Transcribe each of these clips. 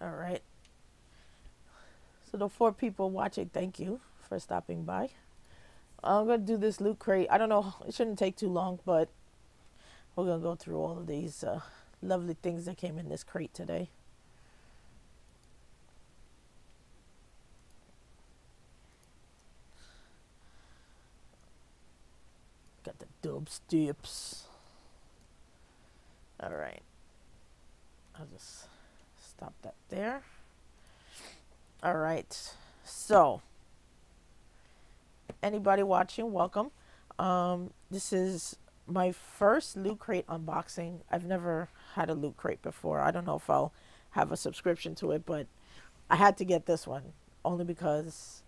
All right. So the four people watching, thank you for stopping by. I'm gonna do this loot crate. I don't know. It shouldn't take too long, but we're gonna go through all of these uh, lovely things that came in this crate today. Got the dub steps. All right. I'll just stop that there. All right. So, anybody watching, welcome. Um, this is my first loot crate unboxing. I've never had a loot crate before. I don't know if I'll have a subscription to it, but I had to get this one only because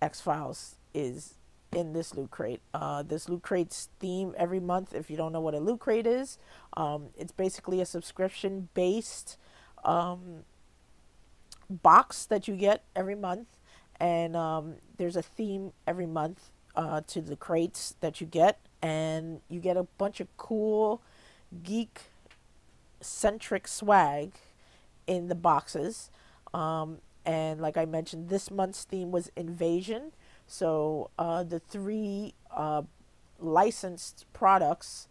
X Files is in this loot crate. Uh, this loot crate's theme every month. If you don't know what a loot crate is, um, it's basically a subscription based um, box that you get every month, and um, there's a theme every month uh, to the crates that you get, and you get a bunch of cool geek centric swag in the boxes. Um, and like I mentioned, this month's theme was invasion. So uh, the three uh, licensed products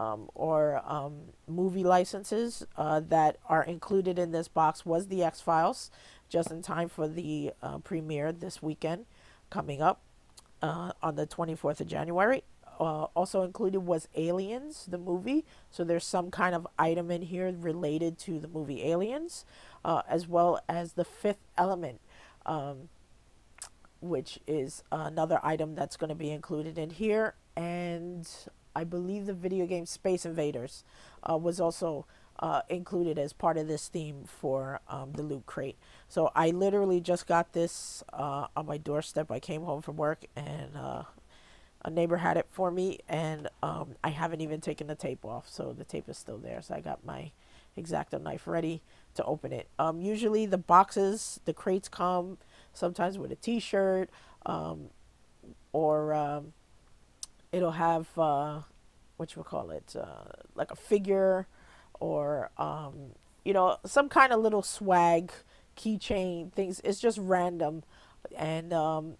um, or um, movie licenses uh, that are included in this box was the X Files, just in time for the uh, premiere this weekend coming up uh, on the 24th of January. Uh, also included was Aliens, the movie. So there's some kind of item in here related to the movie Aliens, uh, as well as the Fifth Element. Um, which is another item that's going to be included in here. And I believe the video game Space Invaders uh, was also uh, included as part of this theme for um, the loot crate. So I literally just got this uh, on my doorstep. I came home from work and uh, a neighbor had it for me, and um, I haven't even taken the tape off, so the tape is still there. So I got my X-Acto knife ready to open it. Um, usually the boxes, the crates come sometimes with a T-shirt, um, or um, it'll have uh, what you would call it, uh, like a figure, or um, you know some kind of little swag, keychain things. It's just random, and um,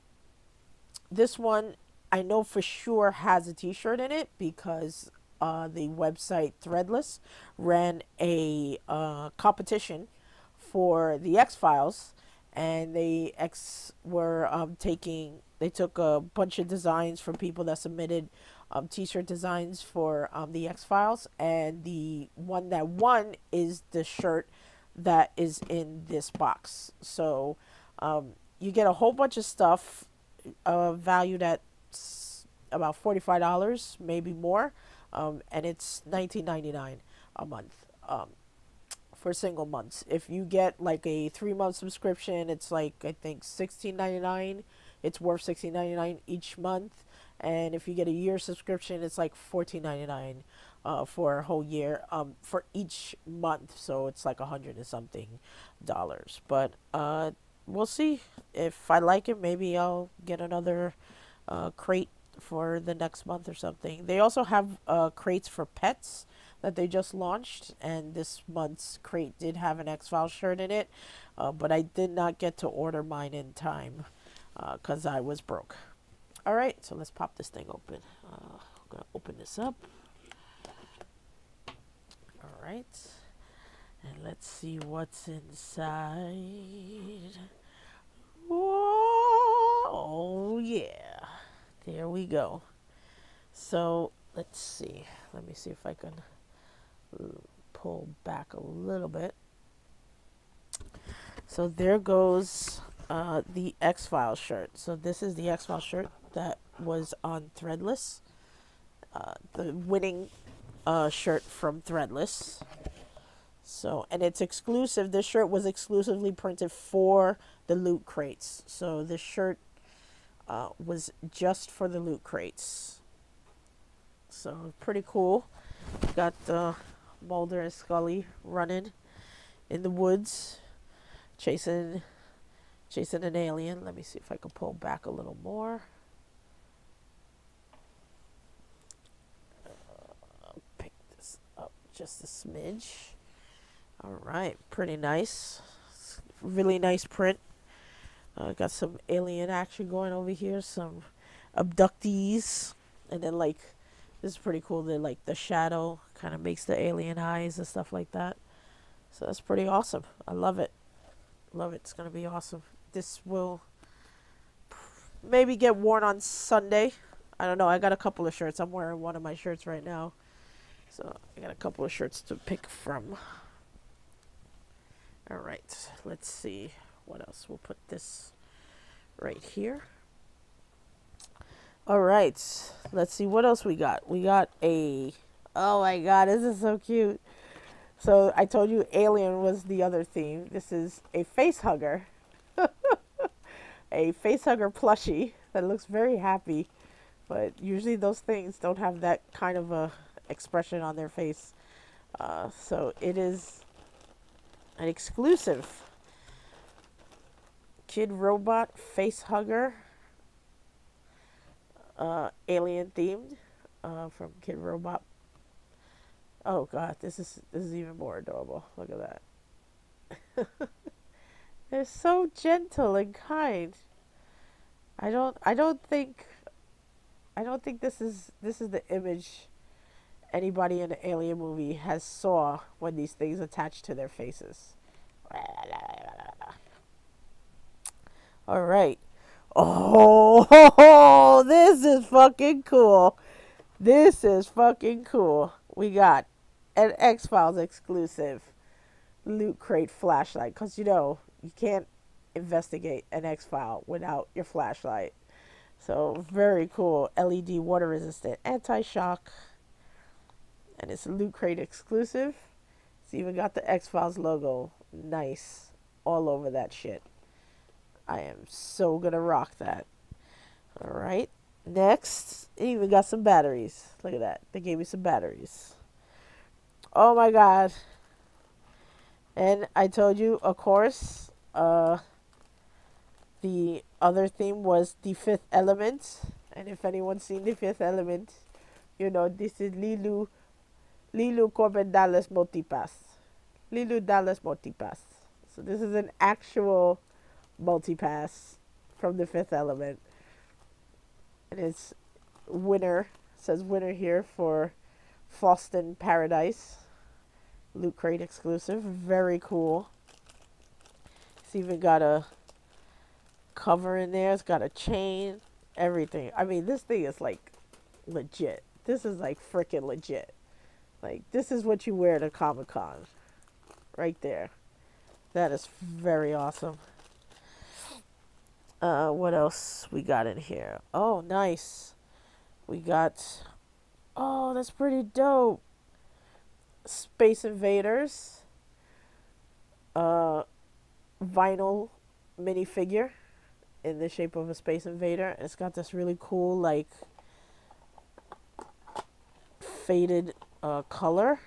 this one I know for sure has a T-shirt in it because uh, the website Threadless ran a uh, competition for the X Files and they X were um, taking they took a bunch of designs from people that submitted um, t-shirt designs for um, the X Files, and the one that won is the shirt that is in this box. So um, you get a whole bunch of stuff uh, valued at about forty five dollars, maybe more, um, and it's nineteen ninety nine a month. Um, for single months. If you get like a three month subscription, it's like I think sixteen ninety nine. It's worth sixteen ninety nine each month, and if you get a year subscription, it's like fourteen ninety nine uh, for a whole year um, for each month. So it's like a hundred and something dollars. But uh, we'll see if I like it. Maybe I'll get another uh, crate for the next month or something. They also have uh, crates for pets that they just launched, and this month's crate did have an X Files shirt in it, uh, but I did not get to order mine in time because uh, I was broke. All right, so let's pop this thing open. Uh, I'm gonna open this up. All right, and let's see what's inside. Whoa, oh yeah, there we go. So let's see. Let me see if I can pull back a little bit. So there goes uh, the X Files shirt. So this is the X Files shirt that was on Threadless. Uh, the winning uh, shirt from Threadless. So, and it's exclusive. This shirt was exclusively printed for the loot crates. So this shirt uh, was just for the loot crates. So pretty cool. Got the Mulder and Scully running in the woods, chasing chasing an alien. Let me see if I can pull back a little more. Uh, pick this up just a smidge. All right, pretty nice. really nice print. Uh, got some alien action going over here, some abductees, and then like this is pretty cool. That like the shadow kind of makes the alien eyes and stuff like that. So that's pretty awesome. I love it. Love it. It's gonna be awesome. This will maybe get worn on Sunday. I don't know. I got a couple of shirts. I'm wearing one of my shirts right now. So I got a couple of shirts to pick from. All right, let's see what else. We'll put this right here. All right, let's see what else we got. We got a. Oh my God, this is so cute. So I told you Alien was the other theme. This is a face hugger, a face hugger plushie that looks very happy, but usually those things don't have that kind of a expression on their face. Uh, so it is an exclusive Kidrobot face hugger, uh, alien themed uh, from Kidrobot. Oh god, this is this is even more adorable. Look at that. They're so gentle and kind. I don't I don't think I don't think this is this is the image anybody in an alien movie has saw when these things attach to their faces. All right. Oh, this is fucking cool. This is fucking cool. We got an X Files exclusive loot crate flashlight because you know you can't investigate an X file without your flashlight. So very cool. LED water resistant anti shock and it's a Loot Crate exclusive. It's even got the X Files logo, nice, all over that shit. I am so gonna rock that. All right, next, it even got some batteries. Look at that, they gave me some batteries. Oh my god! And I told you, of course, uh, the other theme was the Fifth Element. And if anyone's seen the Fifth Element, you know this is Leeloo Leeloo Korben Dallas Multipass. Leeloo Dallas Multipass. So this is an actual multipass from the fifth element. And it's winner, says winner here for Fhloston Paradise. Loot Crate exclusive. Very cool. It's even got a cover in there. It's got a chain. Everything. I mean, this thing is like legit. This is like freaking legit. Like, this is what you wear to Comic Con. Right there. That is very awesome. Uh, what else we got in here? Oh, nice. We got. Oh, that's pretty dope. Space Invaders. Uh, vinyl minifigure in the shape of a Space Invader. It's got this really cool, like, faded uh, color.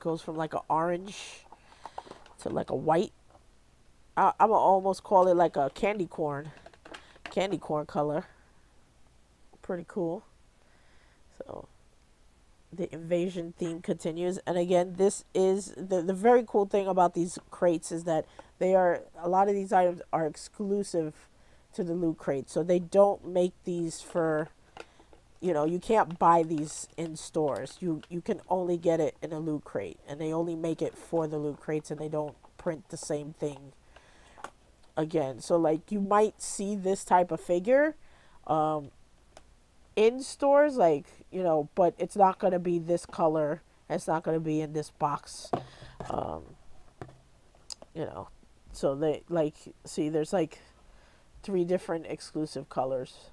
Goes from like an orange to like a white. I, I'm almost call it like a candy corn, candy corn color. Pretty cool. So the invasion theme continues. And again this is the the very cool thing about these crates is that they are a lot of these items are exclusive to the loot crate. So they don't make these for you know you can't buy these in stores. You you can only get it in a loot crate. And they only make it for the loot crates and they don't print the same thing again. So like you might see this type of figure um, in stores like you know but it's not going to be this color it's not going to be in this box um, you know so they like see there's like three different exclusive colors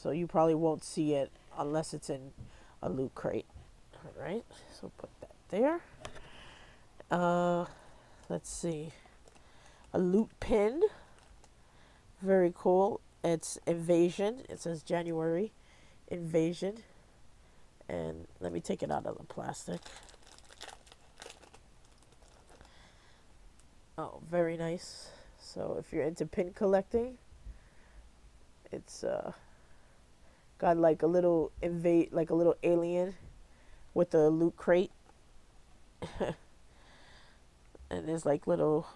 so you probably won't see it unless it's in a loot crate. All right, so put that there. Uh, let's see. A loot pin. Very cool. It's invasion. It says January invasion. And let me take it out of the plastic. Oh, very nice. So if you're into pin collecting, it's uh got like a little invade like a little alien with a loot crate and there's like little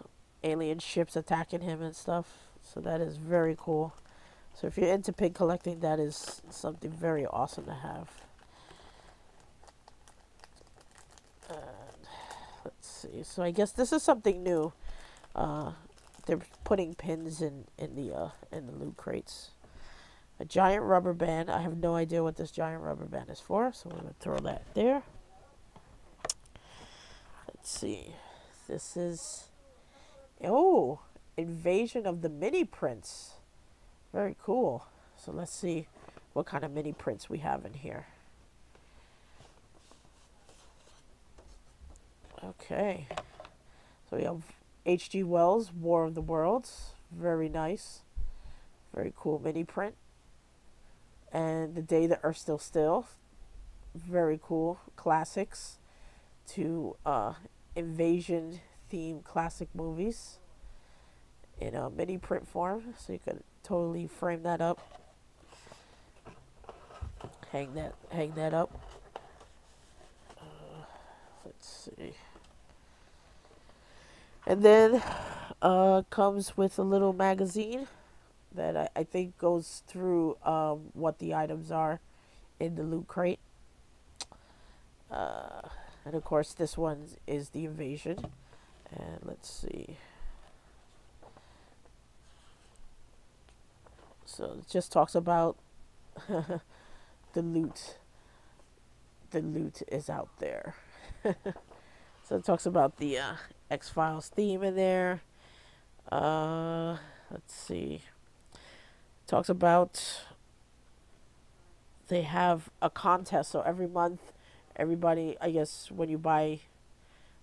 alien ships attacking him and stuff. So that is very cool. So if you're into pig collecting, that is something very awesome to have. let's see. So I guess this is something new. Uh, they're putting pins in in the uh, in the loot crates. A giant rubber band. I have no idea what this giant rubber band is for, so we're gonna throw that there. Let's see. This is oh invasion of the mini prints. Very cool. So let's see what kind of mini prints we have in here. Okay. So we have H.G. Wells, War of the Worlds. Very nice. Very cool mini print. And The Day the Earth Still Still. Very cool. Classics to uh, invasion themed classic movies in a mini print form. So you could totally frame that up. Hang that hang that up. Uh, let's see. And then uh, comes with a little magazine that I, I think goes through um, what the items are in the loot crate. Uh, and of course, this one is the invasion. And let's see. So it just talks about the loot. The loot is out there. so it talks about the uh, X Files theme in there. Uh, let's see. Talks about they have a contest, so every month, everybody, I guess, when you buy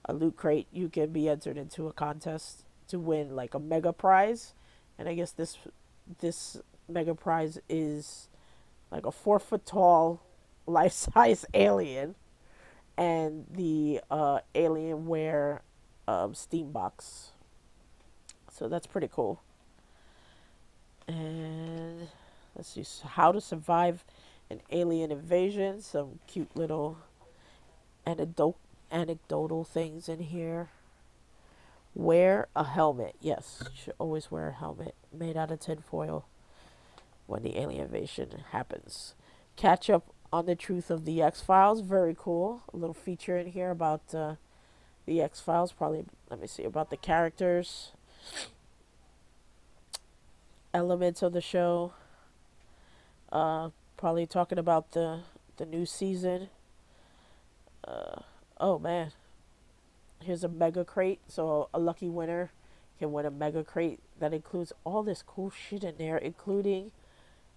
a loot crate, you can be entered into a contest to win like a mega prize, and I guess this this mega prize is like a four foot tall, life size alien, and the uh, Alienware um, Steam box. So that's pretty cool. And let's see how to survive an alien invasion. Some cute little anecdote anecdotal things in here. Wear a helmet. Yes, should always wear a helmet made out of tinfoil when the alien invasion happens. Catch up on the truth of the X Files. Very cool. A little feature in here about uh, the X Files. Probably, let me see, about the characters, elements of the show. Uh, probably talking about the the new season. Uh, oh man, here's a mega crate. So a lucky winner can win a mega crate that includes all this cool shit in there, including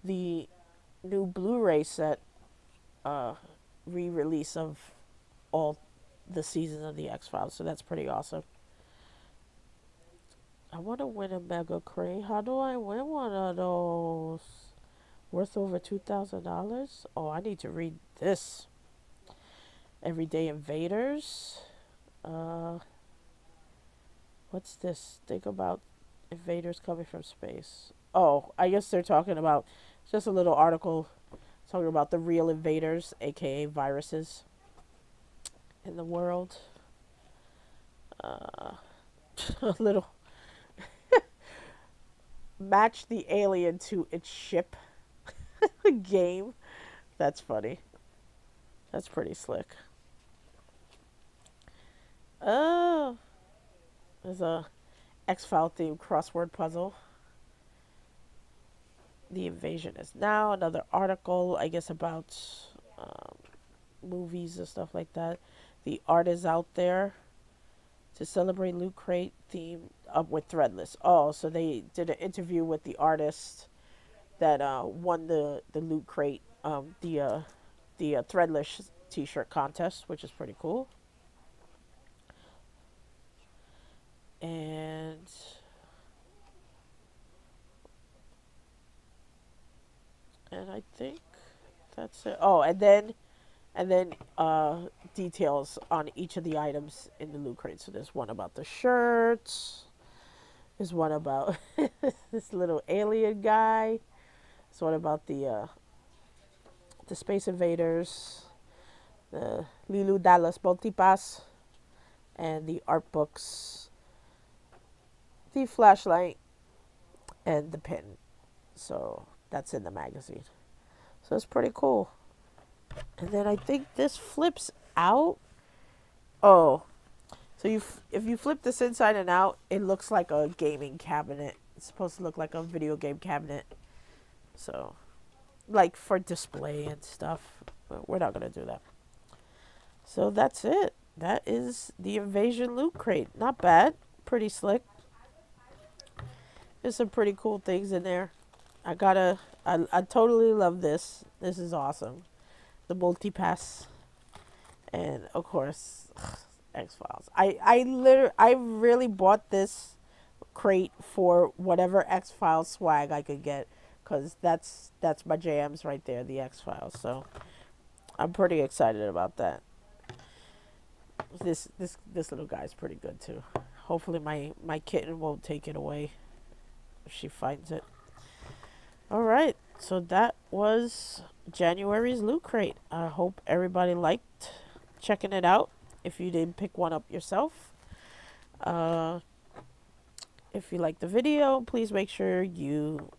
the new Blu-ray set uh, re-release of all the seasons of the X Files, so that's pretty awesome. I want to win a Mega Crate. How do I win one of those? Worth over $2,000? Oh, I need to read this. Everyday Invaders. Uh, what's this? Think about invaders coming from space. Oh, I guess they're talking about just a little article talking about the real invaders, aka viruses in the world. Uh, a little match the alien to its ship game. That's funny. That's pretty slick. Oh, there's a X File themed crossword puzzle. The invasion is now another article, I guess, about um, movies and stuff like that the art is out there to celebrate Loot Crate theme up with Threadless. Oh, so they did an interview with the artist that uh, won the the Loot Crate, um, the uh, the uh, Threadless T-shirt contest, which is pretty cool. And and I think that's it. Oh, and then and then uh, details on each of the items in the loot crate. So there's one about the shirts. There's one about this little alien guy. There's one about the uh, the Space Invaders, the Leeloo Dallas Multipass, and the art books. the flashlight and the pin. So that's in the magazine. So it's pretty cool. And then I think this flips out. Oh, so you if you flip this inside and out, it looks like a gaming cabinet. It's supposed to look like a video game cabinet. So, like for display and stuff. But we're not gonna do that. So that's it. That is the Invasion Loot Crate. Not bad. Pretty slick. There's some pretty cool things in there. I gotta. I I totally love this. This is awesome. The multi pass, and of course, X Files. I I literally I really bought this crate for whatever X Files swag I could get, cause that's that's my jams right there, the X Files. So I'm pretty excited about that. This this this little guy's pretty good too. Hopefully my my kitten won't take it away if she finds it. All right, so that was January's Loot Crate. I hope everybody liked checking it out. If you didn't pick one up yourself, uh, if you like the video, please make sure you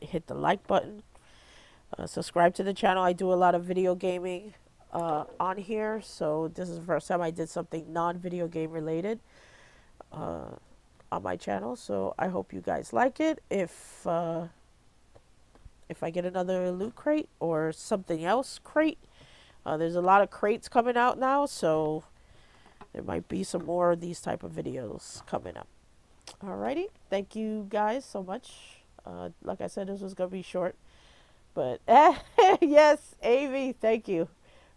hit the like button. Uh, subscribe to the channel. I do a lot of video gaming uh, on here, so this is the first time I did something non-video game related. Uh, on my channel. So I hope you guys like it. If uh, if I get another loot crate or something else crate, uh, there's a lot of crates coming out now, so there might be some more of these type of videos coming up. Alrighty, thank you guys so much. Uh, like I said, this was gonna be short, but yes, Av, thank you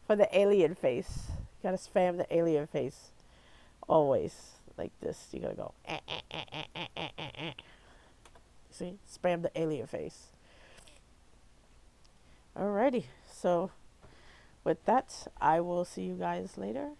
for the alien face. gotta spam the alien face always like this. You gotta go. Eh, eh, eh, See, spam the alien face. Alrighty, so with that, I will see you guys later.